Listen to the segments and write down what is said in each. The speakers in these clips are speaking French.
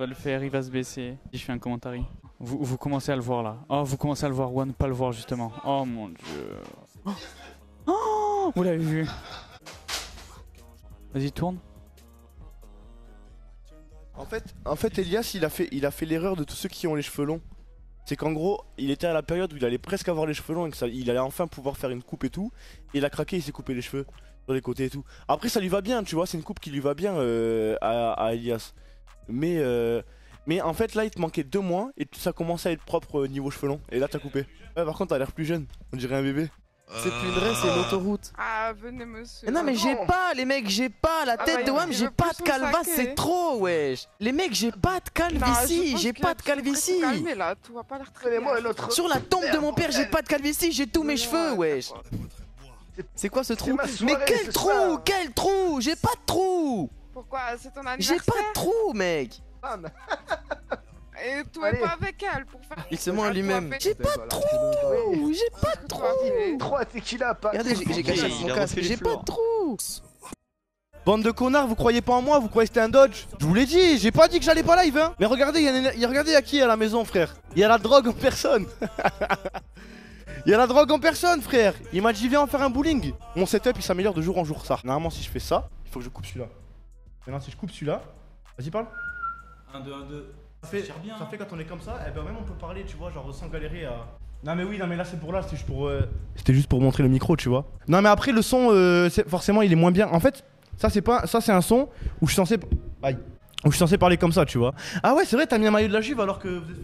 va le faire, il va se baisser. Je fais un commentaire. Vous, vous commencez à le voir là. Oh, vous commencez à le voir, One, pas le voir justement. Oh mon dieu. Oh, Oh, vous l'avez vu. Vas-y, tourne. En fait, en fait, Elias, il a fait, il a fait l'erreur de tous ceux qui ont les cheveux longs. C'est qu'en gros, il était à la période où il allait presque avoir les cheveux longs et que ça, il allait enfin pouvoir faire une coupe et tout. Et il a craqué, il s'est coupé les cheveux sur les côtés et tout. Après, ça lui va bien, tu vois, c'est une coupe qui lui va bien euh, à, à Elias. Mais, euh, mais en fait, là, il te manquait deux mois et ça commençait à être propre euh, niveau cheveux longs. Et là, t'as coupé. Ouais, par contre, t'as l'air plus jeune. On dirait un bébé. C'est plus une c'est une autoroute. Ah, venez, monsieur. Mais non, mais j'ai pas, les mecs, j'ai pas la Ah tête bah, de Wam, j'ai pas de saquer. c'est trop, wesh. Les mecs, j'ai pas de calvitie, j'ai pas de calvitie. calmer, là, tout va pas l'air très bien. Sur la tombe de mon père, j'ai pas de calvitie, j'ai tous mes cheveux, wesh. C'est quoi ce trou ma Mais quel trou ça. Quel trou J'ai pas de trou Pourquoi C'est ton J'ai pas de trou, mec Et toi Allez. pas avec elle pour faire. Il se ment à lui-même. J'ai pas de trou. J'ai pas de trou Trois tequila, pas. Regardez, j'ai j'ai caché mon casque, j'ai pas de trou Bande de connards, vous croyez pas en moi, vous croyez que c'était un Dodge Je vous l'ai dit, j'ai pas dit que j'allais pas live, hein Mais regardez, il y, a une- il y a- regardez, a qui à la maison, frère Il y a la drogue en personne Il y a la drogue en personne, frère Il m'a dit, viens en faire un bowling Mon setup, il s'améliore de jour en jour, ça. Normalement, si je fais ça, il faut que je coupe celui-là. Maintenant, si je coupe celui-là, vas-y, parle. 1, 2, 1, 2. Ça fait, bien, ça hein. fait quand on est comme ça, et ben même on peut parler, tu vois, genre sans galérer à. Non mais oui, non mais là c'est pour là, c'était juste pour. euh, C'était juste pour montrer le micro, tu vois. Non mais après le son, euh, forcément il est moins bien. En fait, ça c'est pas, ça c'est un son où je suis censé, aïe, où je suis censé parler comme ça, tu vois. Ah ouais, c'est vrai, t'as mis un maillot de la Juve alors que vous êtes.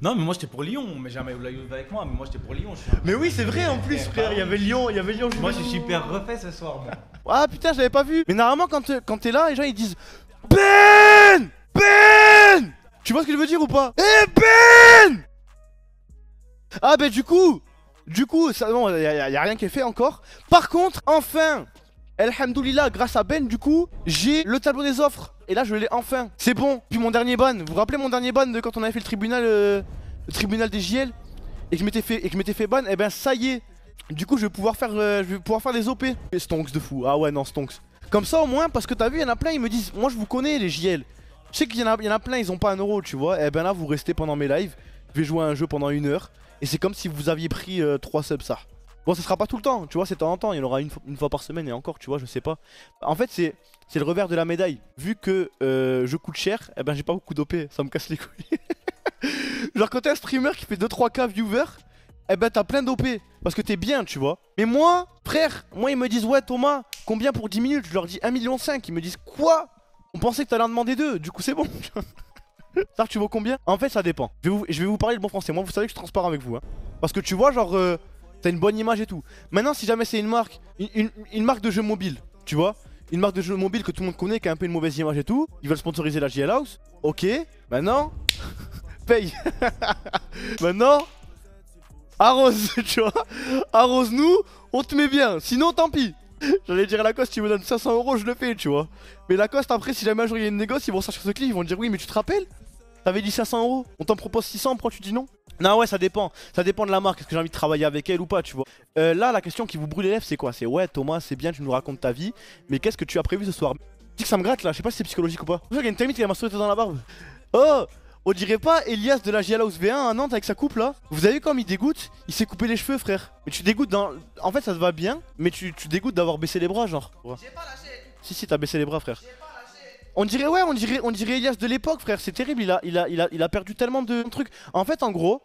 Non, mais moi j'étais pour Lyon, mais de la Juve avec moi, mais moi j'étais pour Lyon. je suis un- Mais oui, c'est vrai en plus, frère. Il y avait Lyon, il y avait Lyon. Moi je suis super refait ce soir, moi. Ah putain, j'avais pas vu. Mais normalement, quand, quand t'es là, les gens ils disent Ben Ben Tu vois ce que je veux dire ou pas? Eh Ben Ah ben du coup, du coup, ça, non, y, a- y a rien qui est fait encore. Par contre, enfin, Alhamdoulilah, grâce à Ben, du coup, j'ai le tableau des offres. Et là, je l'ai enfin. C'est bon. Puis mon dernier ban. Vous vous rappelez mon dernier ban de quand on avait fait le tribunal, euh, tribunal des JL et que je m'étais fait ban? Et ben ça y est. Du coup, je vais pouvoir faire, euh, je pouvoir faire des OP. Stonks de fou. Ah ouais, non, Stonks. Comme ça, au moins, parce que t'as vu, il y en a plein, ils me disent, moi je vous connais les JL. Je sais qu'il y, en a- a plein, ils ont pas un euro, tu vois. Et ben là, vous restez pendant mes lives. Je vais jouer un jeu pendant une heure. Et c'est comme si vous aviez pris 3 subs ça. Bon, ça sera pas tout le temps, tu vois, c'est temps en temps. Il y en aura une, fois- par semaine et encore, tu vois, je sais pas. En fait, c'est le revers de la médaille. Vu que euh, je coûte cher, eh ben j'ai pas beaucoup d'OP. Ça me casse les couilles. Genre, quand t'es un streamer qui fait 2-3k viewer, eh ben t'as plein d'OP parce que t'es bien, tu vois. Mais moi, frère, moi ils me disent ouais Thomas, combien pour 10 minutes? Je leur dis 1,5 million. Ils me disent quoi? On pensait que t'allais en demander deux, du coup c'est bon. Ça tu vaux combien? En fait ça dépend. Je vais, vous, parler le bon français. Moi vous savez que je suis avec vous. Hein. Parce que tu vois genre euh, t'as une bonne image et tout. Maintenant si jamais c'est une marque, une, marque de jeu mobile, tu vois une marque de jeu mobile que tout le monde connaît, qui a un peu une mauvaise image et tout, ils veulent sponsoriser la JL House. Ok, maintenant, paye. maintenant, arrose, tu vois. Arrose-nous, on te met bien. Sinon, tant pis. J'allais dire à Lacoste, tu me donnes 500 euros, je le fais, tu vois. Mais Lacoste, après, si jamais un jour il y a une négoce, ils vont sortir ce clip, ils vont dire oui, mais tu te rappelles? T'avais dit 500 euros, on t'en propose 600, pourquoi tu dis non? Non, ouais, ça dépend. Ça dépend de la marque. Est-ce que j'ai envie de travailler avec elle ou pas, tu vois Euh, Là, la question qui vous brûle les lèvres, c'est quoi? C'est ouais, Thomas, c'est bien, tu nous racontes ta vie, mais qu'est-ce que tu as prévu ce soir? Dis que ça me gratte là, je sais pas si c'est psychologique ou pas. Il y a une termite qui ma souris dans la barbe. Oh On dirait pas Elias de la JL House V1 à Nantes avec sa coupe là? Vous avez vu comme il dégoûte? Il s'est coupé les cheveux, frère. Mais tu dégoûtes dans. En fait, ça te va bien, mais tu, tu dégoûtes d'avoir baissé les bras, genre. J'ai pas lâché Si, si, t'as baissé les bras, frère. On dirait, ouais, on dirait, on dirait Elias de l'époque, frère. C'est terrible, il a, il, a, il, a, il a perdu tellement de trucs. En fait, en gros,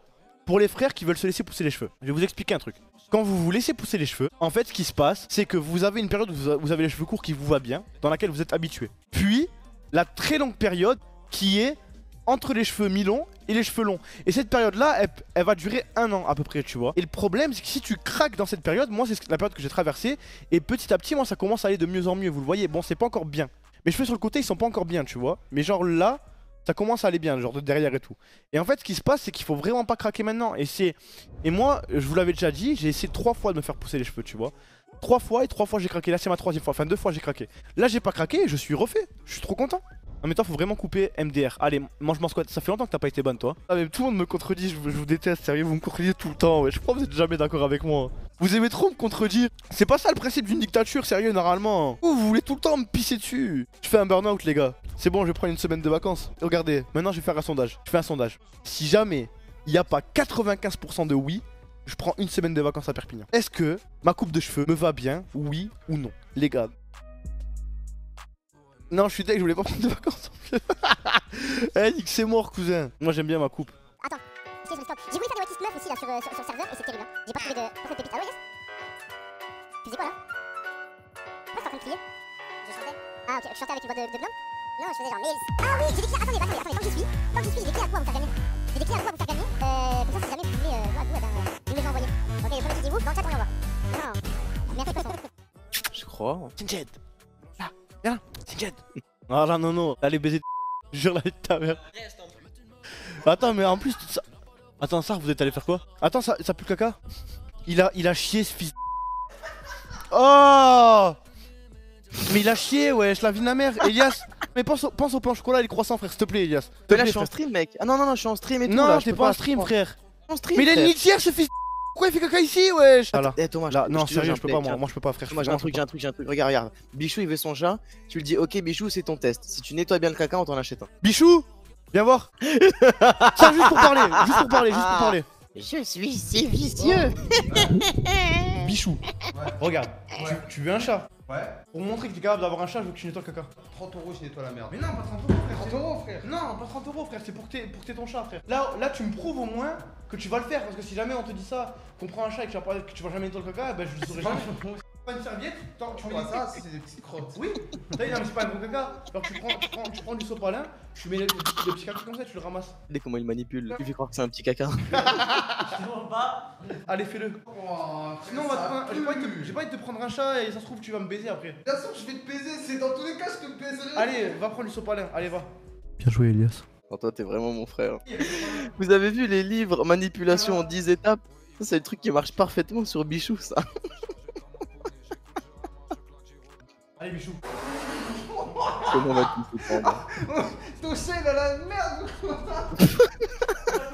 pour les frères qui veulent se laisser pousser les cheveux, je vais vous expliquer un truc. Quand vous vous laissez pousser les cheveux, en fait, ce qui se passe, c'est que vous avez une période où vous avez les cheveux courts qui vous va bien, dans laquelle vous êtes habitué. Puis, la très longue période qui est entre les cheveux mi-longs et les cheveux longs. Et cette période-là, elle, va durer un an à peu près, tu vois. Et le problème, c'est que si tu craques dans cette période, moi, c'est ce- la période que j'ai traversée, et petit à petit, moi, ça commence à aller de mieux en mieux. Vous le voyez, bon, c'est pas encore bien. Mes cheveux sur le côté, ils sont pas encore bien, tu vois. Mais genre là, ça commence à aller bien, genre de derrière et tout. Et en fait, ce qui se passe, c'est qu'il faut vraiment pas craquer maintenant. Et c'est. Et moi, je vous l'avais déjà dit, j'ai essayé trois fois de me faire pousser les cheveux, tu vois. Trois fois et trois fois j'ai craqué. Là, c'est ma troisième fois. Enfin, deux fois j'ai craqué. Là, j'ai pas craqué je suis refait. Je suis trop content. En même temps, faut vraiment couper MDR. Allez, mange mon squat. Ça fait longtemps que t'as pas été ban, toi. Ah, mais tout le monde me contredit. Je, vous déteste, sérieux. Vous me contredites tout le temps. Ouais. Je crois que vous êtes jamais d'accord avec moi. Vous aimez trop me contredire. C'est pas ça le principe d'une dictature, sérieux, normalement. Vous, vous voulez tout le temps me pisser dessus. Je fais un burn-out, les gars. C'est bon, je vais prendre une semaine de vacances. Regardez, maintenant je vais faire un sondage. Je fais un sondage. Si jamais il n'y a pas 95% de oui, je prends une semaine de vacances à Perpignan. Est-ce que ma coupe de cheveux me va bien, oui ou non Les gars? Non, je suis deg, je voulais pas prendre de vacances. Eh, nique, c'est mort, cousin. Moi, j'aime bien ma coupe. Attends, j'ai voulu faire des White Meuf aussi là sur, euh, sur, sur le serveur et c'est terrible. Hein. J'ai pas trouvé de, pas de pépite. Ah ouais, Tu faisais quoi là? Pourquoi t'es en train de crier? Je chantais. Ah ok, tu chantais avec une voix de, de Non, je faisais genre Mélisse. Ah oui, j'ai des clés. Attendez, attendez, attendez, tant que j'y suis, tant que j'y suis, j'ai des clés à quoi vous faire gagner J'ai des clés à quoi vous faire gagner Euh, comme ça, si jamais vous voulez, euh, vous, eh ben, euh, vous me les envoyez. Ok, le premier qui dit vous, dans le chat, on y envoie. Non, merci, poisson. Je crois. Sinjed Là, viens, Sinjed Ah là, non, non, allez baiser Jure la vie de ta mère. Attends, mais en plus, ça... Attends, ça, vous êtes allé faire quoi? Attends, ça, ça pue le caca? Il a, il a chié ce fils de... Oh Mais il a chié, wesh, la vie de la mère Elias Mais pense au, pense au pain au chocolat et les croissants, frère, s'il te plaît, Elias. Mais là, je suis en stream, mec. Ah non, non, non, je suis en stream et tout. Non, t'es pas en stream, frère. En stream. Mais il frère. litière, ce fils de... Pourquoi il fait caca ici, wesh? Voilà. Eh Thomas, Là, non, sérieux, je peux pas, moi, tiens. moi je peux pas, frère. Moi j'ai un truc, j'ai un truc, j'ai un truc. Regarde, regarde. Bichou il veut son chat. Tu lui dis ok Bichou c'est ton test. Si tu nettoies bien le caca, on t'en achète un. Bichou Viens voir Ça, juste pour parler, juste pour parler, juste pour parler. Je suis si vicieux. Bichou, regarde, Ouais. tu, tu veux un chat? Ouais. Pour montrer que t'es capable d'avoir un chat, je veux que tu nettoies le caca. 30 euros, je nettoie la merde. Mais non, pas 30 euros, frère. 30 euros, frère. Non, pas 30 euros, frère. C'est pour que t'aies pour que t'aies ton chat, frère. Là, là, tu me prouves au moins que tu vas le faire. Parce que si jamais on te dit ça, qu'on prend un chat et que tu vas, pas- que tu vas jamais nettoyer le caca, ben je le saurais jamais. Pas une serviette, tu mets Vois des ça, c'est des petites crottes. Oui, t'as dit, non, mais c'est pas un gros caca. Alors tu prends, tu prends, tu prends du sopalin, tu mets le, le, le petit caca comme ça, tu le ramasses. Regardez comment il manipule. Tu fais croire que c'est un petit caca. Allez, fais-le. Oh, Sinon, on va te prendre- j'ai pas envie de te prendre un chat et ça se trouve, tu vas me baiser après. De toute façon, je vais te baiser, c'est dans tous les cas, je te baiserai. Allez, va prendre du sopalin, allez, va. Bien joué, Elias. Oh, toi t'es vraiment mon frère. Vous avez vu les livres manipulation en 10 étapes? Ça c'est le truc qui marche parfaitement sur Bichou ça. Allez, Bichou. Comment va-t-il se prendre? Ton chat, il a la merde.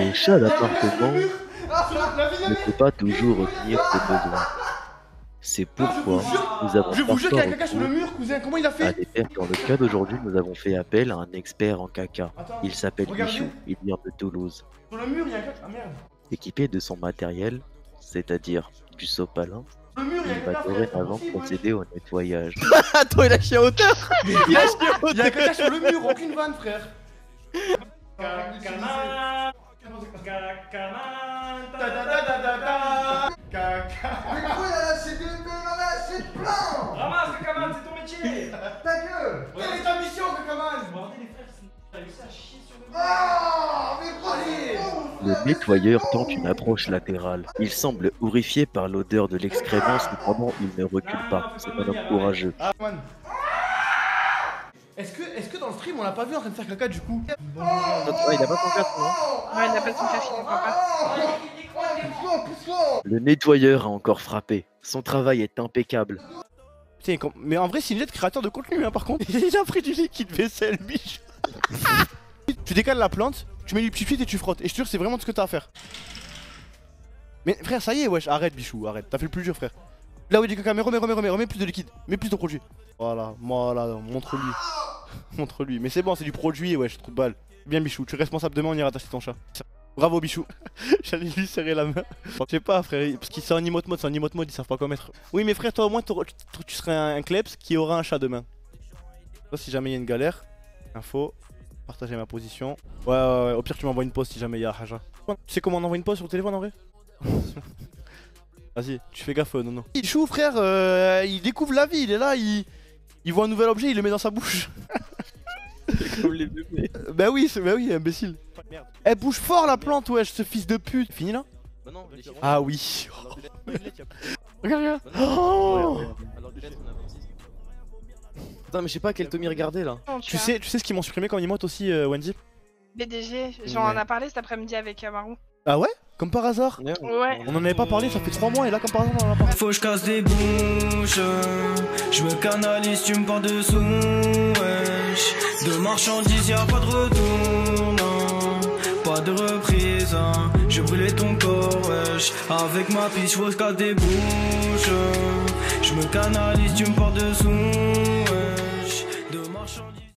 ça. Les chats d'appartement La vie de ne peut pas toujours retenir ses besoins. C'est pourquoi nous avons Je vous jure qu'il y a caca sur le mur, cousin, comment il a à fait. Dans le cas d'aujourd'hui, nous avons fait appel à un expert en caca. Attends, Il s'appelle. Michou, il vient de Toulouse. sur le mur, il y a un caca. Ah merde. Équipé de son matériel, c'est-à-dire du sopalin, Sur le mur, il il un va dorénavant procéder au nettoyage. Attends il a chié à hauteur Il a chié à Il y a un hauteur caca sur le mur, aucune vanne, frère. Le nettoyeur tente une approche latérale. Il semble horrifié par l'odeur de l'excrément, cependant il ne recule pas. C'est un homme courageux. Est-ce que, dans le stream on l'a pas vu en train de faire caca du coup? Il a pas son casque non? Ouais, il n'a pas son casque, il ne voit pas. Pousse-moi, pousse-moi. Le nettoyeur a encore frappé. Son travail est impeccable. Putain, mais en vrai, c'est une lettre créateur de contenu, hein, par contre. Il a pris du liquide vaisselle, biche. tu décales la plante, tu mets du pipit et tu frottes. Et je te jure, c'est vraiment ce que t'as à faire. Mais frère, ça y est, wesh, arrête, bichou, arrête. T'as fait le plus dur, frère. Là où il du caca, mais remets, remets, remets, remets plus de liquide. Mets plus de produit. Voilà, voilà, montre-lui. montre-lui. Mais c'est bon, c'est du produit, wesh, trou de balle. Bien, bichou, tu es responsable demain, on ira tester ton chat. Bravo, bichou. J'allais lui serrer la main. Je sais pas, frère, parce qu'il c'est en emote mode, c'est en emote mode, ils savent pas quoi mettre. Oui, mais frère, toi au moins, tu, serais un, un qui aura un chat demain. Toi, si jamais il y a une galère, info, partager ma position. Ouais, ouais, ouais, au pire, tu m'envoies une pause si jamais il y a Haja. Tu sais comment on envoie une pause sur le téléphone en vrai Vas-y, tu fais gaffe, euh, non, non. Il chou, frère, euh, il découvre la vie, il est là, il, il voit un nouvel objet, il le met dans sa bouche. Comme les bébés. Bah oui, c'est- bah oui, imbécile. Elle bouge fort la plante, wesh, ce fils de pute. Fini là? Bah non, chiffres. Ah oui. Regarde, regarde. Bah non. Oh Putain mais je sais pas quel Tommy regarder là. Tu sais, tu sais ce qu'ils m'ont supprimé comme emote aussi, euh, Wendy? BDG, j'en Ouais. ai parlé cet après-midi avec euh, Marou. Ah ouais? Comme par hasard? Ouais. On en avait pas parlé, ça fait 3 mois et là comme par hasard on en a parlé. Faut que je casse des bouches Je me canalise, tu me parles dessous wesh De marchandises y'a pas de retour non Pas à deux reprises. hein. Je brûlais ton corps, wesh. Avec ma piste, je qu'à des bouches. Je me canalise, tu me portes de son.